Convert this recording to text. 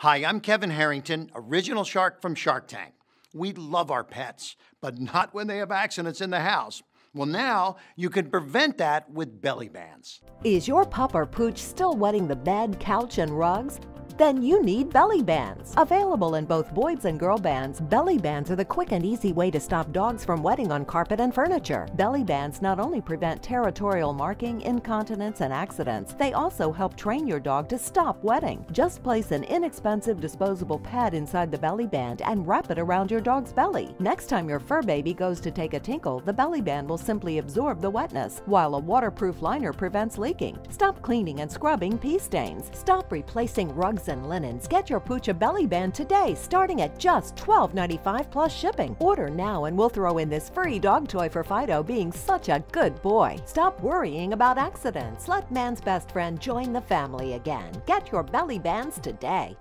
Hi, I'm Kevin Harrington, original shark from Shark Tank. We love our pets, but not when they have accidents in the house. Well, now you can prevent that with belly bands. Is your pup or pooch still wetting the bed, couch, and rugs? Then you need belly bands. Available in both boys and girl bands, belly bands are the quick and easy way to stop dogs from wetting on carpet and furniture. Belly bands not only prevent territorial marking, incontinence, and accidents, they also help train your dog to stop wetting. Just place an inexpensive disposable pad inside the belly band and wrap it around your dog's belly. Next time your fur baby goes to take a tinkle, the belly band will simply absorb the wetness, while a waterproof liner prevents leaking. Stop cleaning and scrubbing pee stains. Stop replacing rugs and linens. Get your Pooch a belly band today, starting at just $12.95 plus shipping. Order now and we'll throw in this free dog toy for Fido being such a good boy. Stop worrying about accidents. Let man's best friend join the family again. Get your belly bands today.